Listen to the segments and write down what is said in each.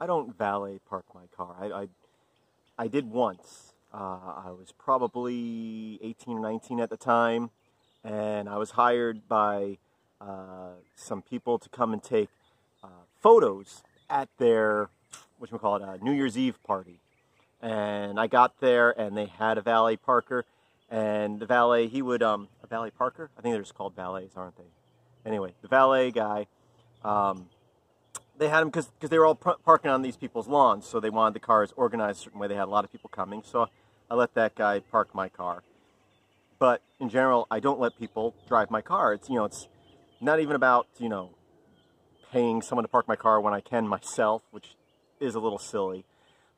I don't valet park my car. I, I, I did once. Uh, I was probably 18 or 19 at the time, and I was hired by uh, some people to come and take uh, photos at their, what you call it, a New Year's Eve party. And I got there, and they had a valet parker, and the valet, he would, um, a valet parker? I think they're just called valets, aren't they? Anyway, the valet guy, um, they had them because they were all parking on these people's lawns, so they wanted the cars organized a certain way. They had a lot of people coming, so I let that guy park my car. But in general, I don't let people drive my car. It's you know, it's not even about you know paying someone to park my car when I can myself, which is a little silly.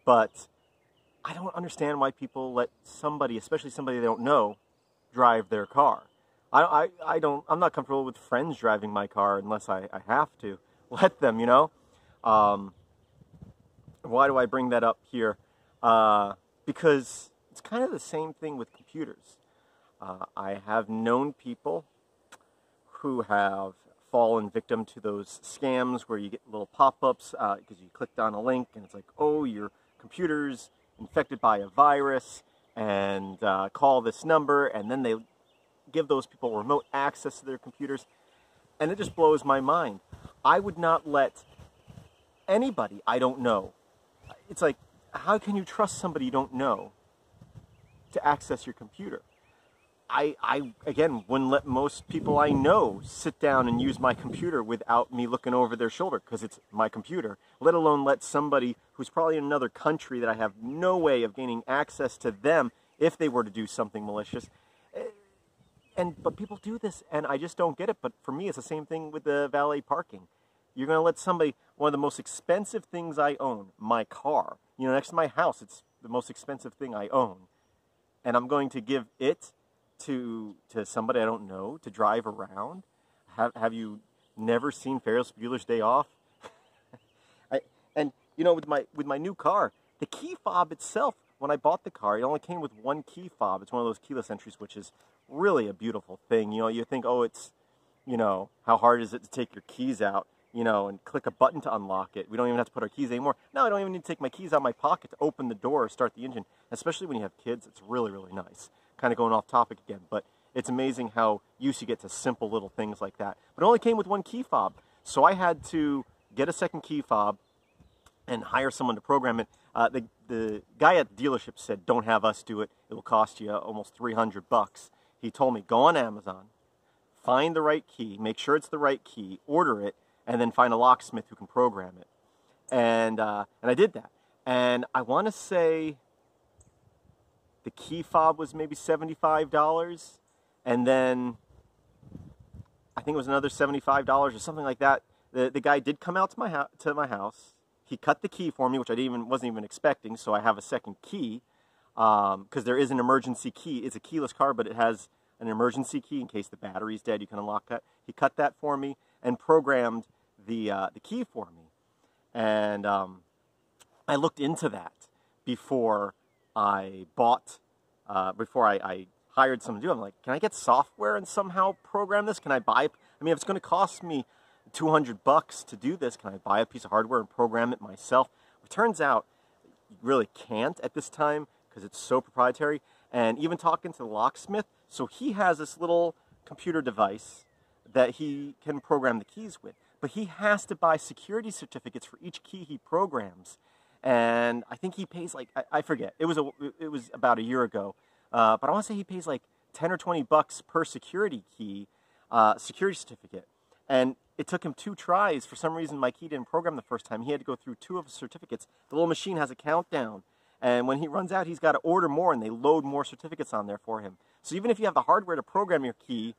But I don't understand why people let somebody, especially somebody they don't know, drive their car. I, I, I don't, I'm not comfortable with friends driving my car unless I, I have to let them, you know? Um, why do I bring that up here? Uh, because it's kind of the same thing with computers. Uh, I have known people who have fallen victim to those scams where you get little pop-ups because uh, you clicked on a link and it's like, oh, your computer's infected by a virus and uh, call this number and then they give those people remote access to their computers and it just blows my mind. I would not let anybody I don't know. It's like, how can you trust somebody you don't know to access your computer? I, I, again, wouldn't let most people I know sit down and use my computer without me looking over their shoulder because it's my computer, let alone let somebody who's probably in another country that I have no way of gaining access to them if they were to do something malicious. And, but people do this and I just don't get it. But for me, it's the same thing with the valet parking. You're going to let somebody, one of the most expensive things I own, my car, you know, next to my house, it's the most expensive thing I own. And I'm going to give it to to somebody I don't know to drive around? Have have you never seen Ferris Bueller's Day Off? I, and you know, with my with my new car, the key fob itself. When I bought the car, it only came with one key fob. It's one of those keyless entries, which is really a beautiful thing. You know, you think, oh, it's, you know, how hard is it to take your keys out? you know, and click a button to unlock it. We don't even have to put our keys anymore. No, I don't even need to take my keys out of my pocket to open the door or start the engine. Especially when you have kids, it's really, really nice kind of going off topic again, but it's amazing how used you get to simple little things like that. But it only came with one key fob, so I had to get a second key fob and hire someone to program it. Uh, the, the guy at the dealership said, don't have us do it. It will cost you almost 300 bucks. He told me, go on Amazon, find the right key, make sure it's the right key, order it, and then find a locksmith who can program it. And, uh, and I did that. And I want to say the key fob was maybe $75 and then I think it was another $75 or something like that. The, the guy did come out to my, to my house. He cut the key for me, which I didn't even wasn't even expecting, so I have a second key because um, there is an emergency key. It's a keyless car, but it has an emergency key in case the battery's dead. You can unlock that. He cut that for me and programmed the, uh, the key for me. And um, I looked into that before I bought, uh, before I, I, hired someone to do it, I'm like, can I get software and somehow program this? Can I buy, I mean, if it's going to cost me 200 bucks to do this, can I buy a piece of hardware and program it myself? It turns out you really can't at this time because it's so proprietary. And even talking to the locksmith, so he has this little computer device that he can program the keys with. But he has to buy security certificates for each key he programs and I think he pays like I, I forget. It was a it was about a year ago, uh, but I want to say he pays like ten or twenty bucks per security key, uh, security certificate, and it took him two tries. For some reason, my key didn't program the first time. He had to go through two of the certificates. The little machine has a countdown, and when he runs out, he's got to order more, and they load more certificates on there for him. So even if you have the hardware to program your key,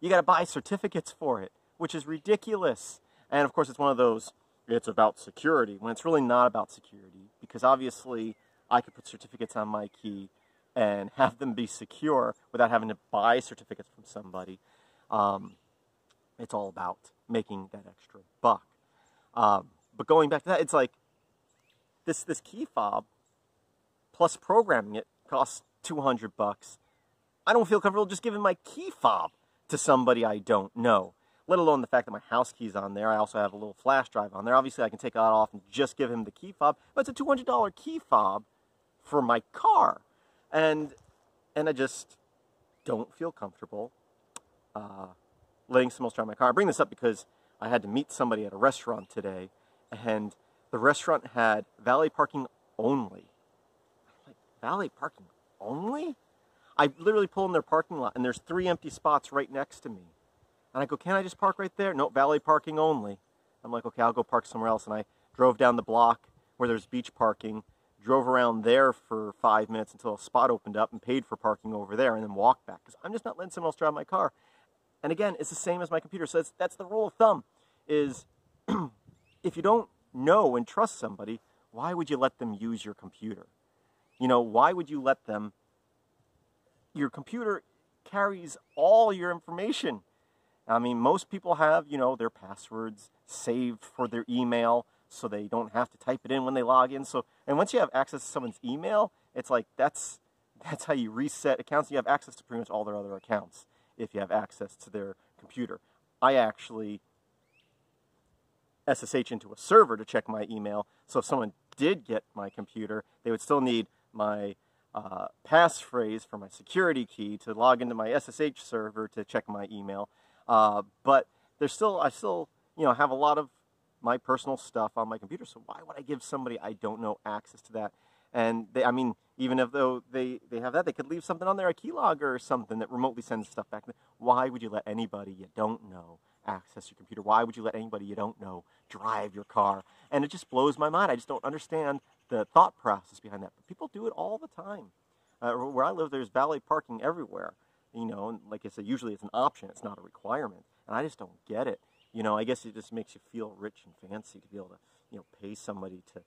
you got to buy certificates for it, which is ridiculous. And of course, it's one of those it's about security when it's really not about security because obviously I could put certificates on my key and have them be secure without having to buy certificates from somebody. Um, it's all about making that extra buck. Um, but going back to that, it's like this this key fob plus programming it costs 200 bucks. I don't feel comfortable just giving my key fob to somebody I don't know. let alone the fact that my house key's on there. I also have a little flash drive on there. Obviously, I can take that off and just give him the key fob, but it's a $200 key fob for my car. And, and I just don't feel comfortable uh, letting someone else drive my car. I bring this up because I had to meet somebody at a restaurant today, and the restaurant had valet parking only. Valet parking only? I literally pull in their parking lot, and there's three empty spots right next to me. And I go, can I just park right there? No, valet parking only. I'm like, okay, I'll go park somewhere else. And I drove down the block where there's beach parking, drove around there for five minutes until a spot opened up and paid for parking over there and then walked back because I'm just not letting someone else drive my car. And again, it's the same as my computer. So that's, that's the rule of thumb is if you don't know and trust somebody, why would you let them use your computer? You know, why would you let them? Your computer carries all your information. I mean, most people have, you know, their passwords saved for their email so they don't have to type it in when they log in. So, and once you have access to someone's email, it's like that's that's how you reset accounts. You have access to pretty much all their other accounts if you have access to their computer. I actually SSH into a server to check my email. So if someone did get my computer, they would still need my uh, passphrase for my security key to log into my SSH server to check my email. Uh, but there's still, I still, you know, have a lot of my personal stuff on my computer. So why would I give somebody I don't know access to that? And they, I mean, even if though they, they have that, they could leave something on there, a keylogger or something that remotely sends stuff back. Why would you let anybody you don't know access your computer? Why would you let anybody you don't know drive your car? And it just blows my mind. I just don't understand the thought process behind that. But people do it all the time. Uh, where I live, there's valet parking everywhere. You know, and like I said, usually it's an option. It's not a requirement. And I just don't get it. You know, I guess it just makes you feel rich and fancy to be able to, you know, pay somebody to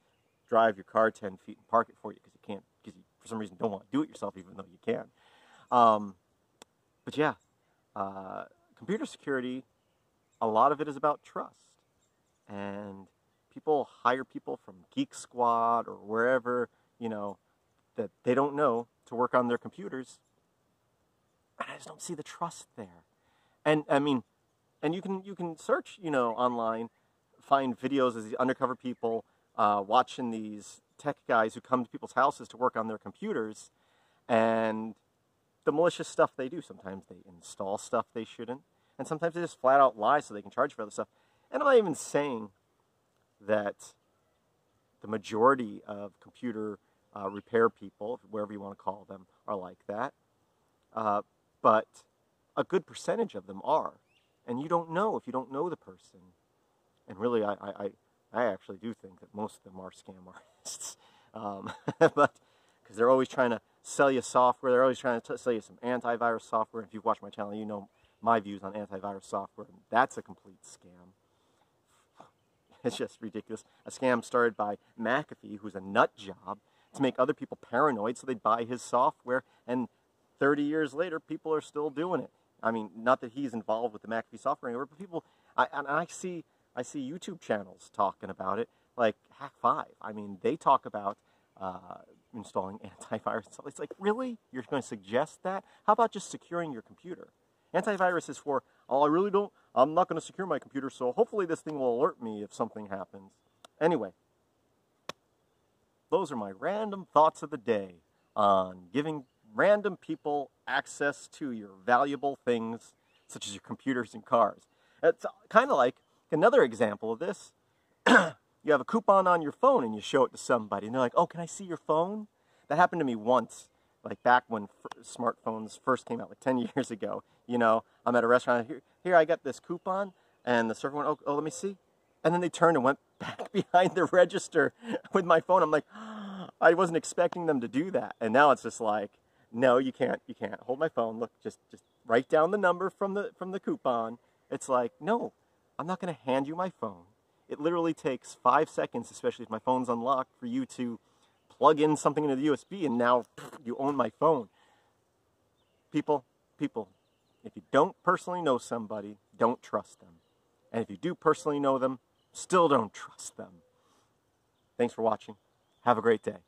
drive your car 10 feet and park it for you because you can't, because you, for some reason, don't want to do it yourself even though you can. Um, but yeah, uh, computer security, a lot of it is about trust. And people hire people from Geek Squad or wherever, you know, that they don't know to work on their computers. And I just don't see the trust there. And I mean, and you can you can search, you know, online, find videos of these undercover people uh, watching these tech guys who come to people's houses to work on their computers, and the malicious stuff they do. Sometimes they install stuff they shouldn't, and sometimes they just flat out lie so they can charge for other stuff. And I'm not even saying that the majority of computer uh, repair people, wherever you want to call them, are like that. Uh, but a good percentage of them are and you don't know if you don't know the person. And really, I, I, I actually do think that most of them are scam artists. Um, but because they're always trying to sell you software, they're always trying to sell you some antivirus software. If you've watched my channel, you know my views on antivirus software. That's a complete scam. It's just ridiculous. A scam started by McAfee, who's a nut job, to make other people paranoid so they'd buy his software. And 30 years later, people are still doing it. I mean, not that he's involved with the McAfee software anymore, but people, I, and I see, I see YouTube channels talking about it, like Hak5. I mean, they talk about uh, installing antivirus. It's like, really? You're going to suggest that? How about just securing your computer? Antivirus is for, oh, I really don't, I'm not going to secure my computer, so hopefully this thing will alert me if something happens. Anyway, those are my random thoughts of the day on giving random people access to your valuable things, such as your computers and cars. It's kind of like another example of this. you have a coupon on your phone and you show it to somebody, and they're like, "Oh, can I see your phone?" That happened to me once, like back when smartphones first came out, like 10 years ago. You know, I'm at a restaurant. Here, here I got this coupon, and the server went, "Oh, oh let me see," and then they turned and went back behind the register with my phone. I'm like, I wasn't expecting them to do that, and now it's just like no, you can't. You can't. Hold my phone. Look, just just write down the number from the from the coupon. It's like, no, I'm not going to hand you my phone. It literally takes five seconds, especially if my phone's unlocked, for you to plug in something into the USB, and now you own my phone. People, people, if you don't personally know somebody, don't trust them. And if you do personally know them, still don't trust them. Thanks for watching. Have a great day.